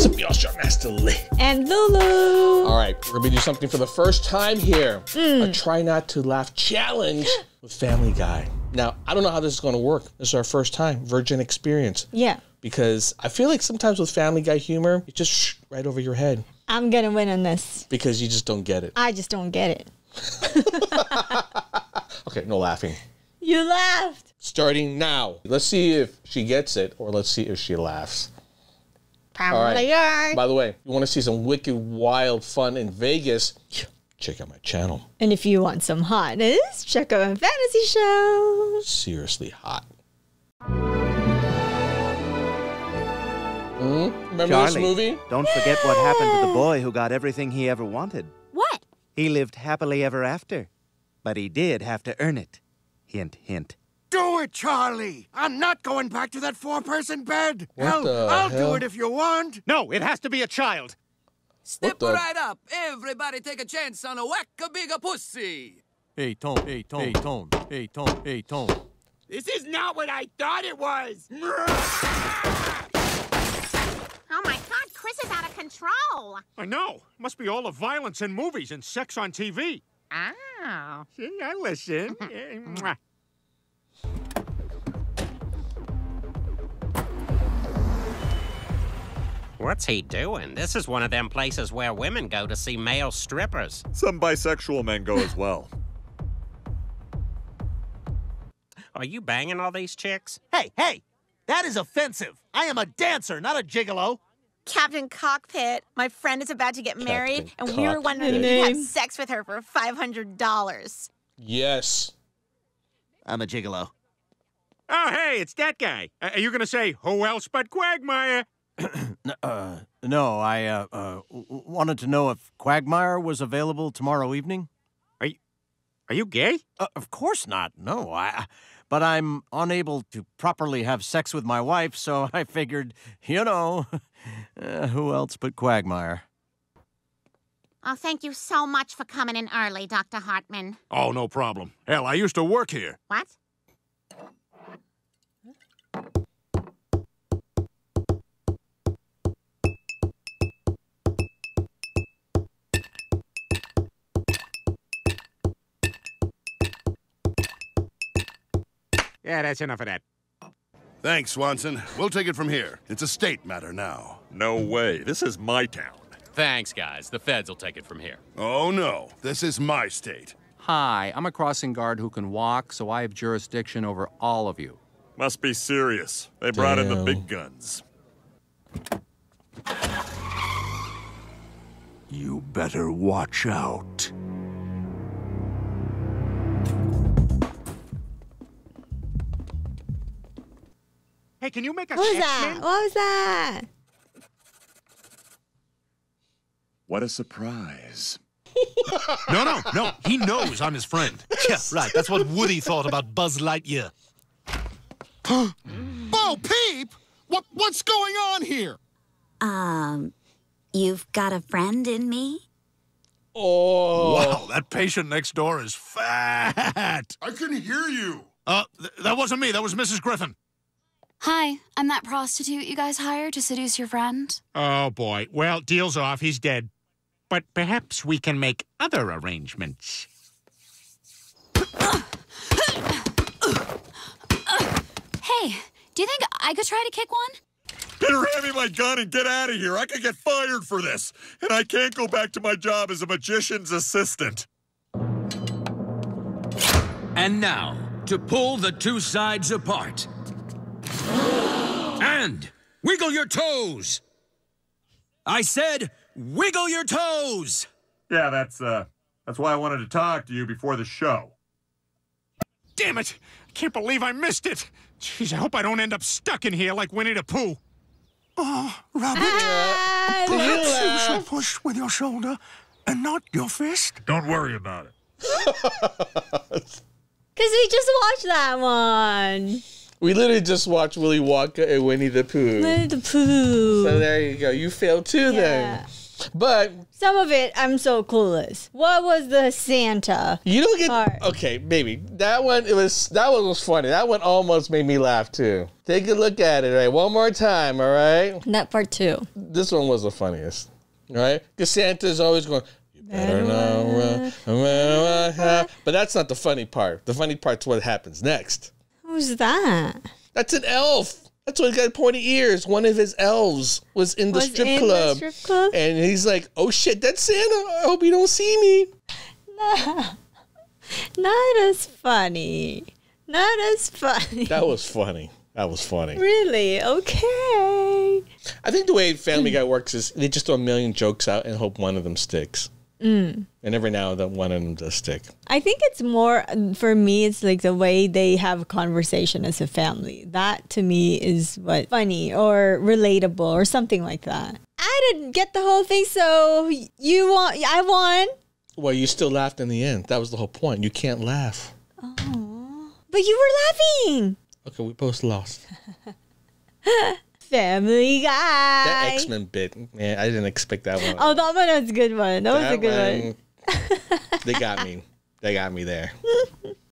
It's up, y'all? Master Lee. And Lulu. All right, we're gonna do something for the first time here. Hmm. A try not to laugh challenge with Family Guy. Now, I don't know how this is gonna work. This is our first time, virgin experience. Yeah. Because I feel like sometimes with Family Guy humor, it just shh, right over your head I'm gonna win on this. because you just don't get it. I just don't get it. Okay, no laughing. You laughed. Starting now. Let's see if she gets it or let's see if she laughs. All right. right. By the way, you want to see some wicked, wild fun in Vegas, check out my channel. And if you want some hotness, check out my fantasy show. Seriously hot. Hmm? Remember this movie? don't forget what happened to the boy who got everything he ever wanted. What? He lived happily ever after, but he did have to earn it. Hint, hint. Do it, Charlie! I'm not going back to that four person bed! What Hell, the I'll hell? do it if you want! No, it has to be a child. Step the- right up. Everybody take a chance on a whack a bigger pussy. Hey, Tom, Hey, Tom, Hey, Tom, Hey, Tom, Hey, Tone. This is not what I thought it was! Oh my god, Chris is out of control. I know. Must be all the violence in movies and sex on TV. Oh. See, I listen. Eh, What's he doing? This is one of them places where women go to see male strippers. Some bisexual men go as well. Are you banging all these chicks? Hey, hey! That is offensive. I am a dancer, not a gigolo. Captain Cockpit, my friend is about to get married, and we were wondering if Cockpit. you'd have sex with her for $500. Yes. I'm a gigolo. Oh, hey, it's that guy. Uh, are you going to say, who else but Quagmire? N- Uh, no, I uh, uh, w- w- wanted to know if Quagmire was available tomorrow evening. Are you gay? Uh, of course not. No, I. But I'm unable to properly have sex with my wife, so I figured, you know, uh, who else but Quagmire? Oh, thank you so much for coming in early, Dr. Hartman. Oh, no problem. Hell, I used to work here. What? Yeah, that's enough of that. Thanks, Swanson. We'll take it from here. It's a state matter now. No way. This is my town. Thanks, guys. The feds will take it from here. Oh, no. This is my state. Hi, I'm a crossing guard who can walk, so I have jurisdiction over all of you. Must be serious. They brought in the big guns. You better watch out. Hey, can you make a What was that? man? What was that? What a surprise. No, no, no. He knows I'm his friend. Yeah, right. That's what Woody thought about Buzz Lightyear. Bo Peep! What, what's going on here? Um, you've got a friend in me? Oh. Wow, that patient next door is fat. I can hear you. Uh, th- that wasn't me. That was Mrs. Griffin. Hi, I'm that prostitute you guys hired to seduce your friend. Oh, boy. Well, deal's off. He's dead. But perhaps we can make other arrangements. Hey, do you think I could try to kick one? Better hand me my gun and get out of here. I could get fired for this. And I can't go back to my job as a magician's assistant. And now, to pull the two sides apart. And wiggle your toes. I said, wiggle your toes. Yeah, that's uh that's why I wanted to talk to you before the show. Damn it! I can't believe I missed it. Jeez, I hope I don't end up stuck in here like Winnie the Pooh. Oh, Robert, Ah, perhaps you should push with your shoulder and not your fist. Don't worry about it. Because we just watched that one. We literally just watched Willy Wonka and Winnie the Pooh. Winnie the Pooh. So there you go. You failed too then. But Some of it, I'm so clueless. What was the Santa? you don't get part? okay, baby. That one it was that one was funny. That one almost made me laugh too. Take a look at it, right? One more time, all right? That part too. This one was the funniest, Right, Because Santa's always going. "You better run." But that's not the funny part. The funny part's what happens next. Who's that? That's an elf. That's why he's got pointy ears. One of his elves was in the Was strip in the club. strip club? And he's like, oh shit, that's Santa. I hope you don't see me. Not as funny. Not as funny. That was funny. That was funny. really? Okay. I think the way Family Guy works is they just throw a million jokes out and hope one of them sticks. Mm. And every now and then one of them does stick. I think it's more for me. It's like the way they have a conversation as a family. That to me is what funny or relatable or something like that. I didn't get the whole thing, so you want? I won. Well, you still laughed in the end. That was the whole point. You can't laugh. Oh, But you were laughing. Okay, we both lost. Family Guy. That X Men bit, man, I didn't expect that one. Oh, that one was a good one. That, was a good one. one. they got me. They got me there.